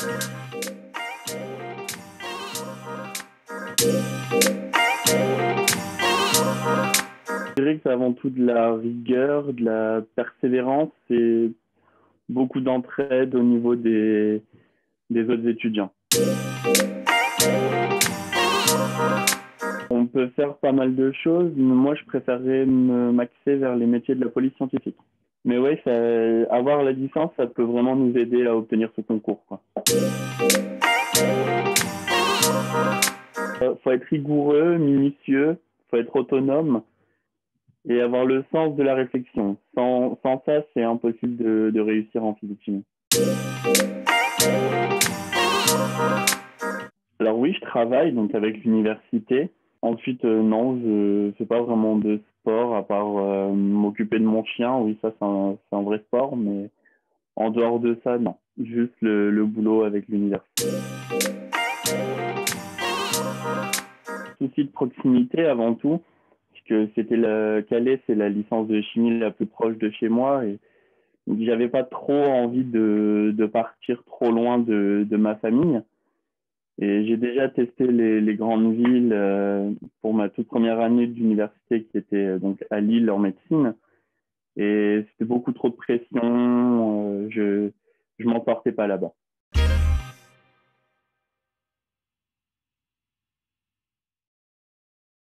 Je dirais que c'est avant tout de la rigueur, de la persévérance et beaucoup d'entraide au niveau des, des autres étudiants. On peut faire pas mal de choses, mais moi je préférerais m'axer vers les métiers de la police scientifique. Mais oui, avoir la licence, ça peut vraiment nous aider à obtenir ce concours. Il euh, faut être rigoureux, minutieux, faut être autonome et avoir le sens de la réflexion. Sans, sans ça, c'est impossible de, de, réussir en physique. Alors oui, je travaille donc avec l'université. Ensuite, euh, non, je fais pas vraiment de sport à part euh, m'occuper de mon chien. Oui, ça c'est un, vrai sport, mais en dehors de ça, non. Juste le, boulot avec l'université. Souci de proximité avant tout que c'était le Calais, c'est la licence de chimie la plus proche de chez moi et j'avais pas trop envie de, partir trop loin de, ma famille. Et j'ai déjà testé les, les grandes villes euh, pour ma toute première année d'université qui était euh, donc à Lille en médecine. Et c'était beaucoup trop de pression. Euh, je je m'en portais pas là-bas.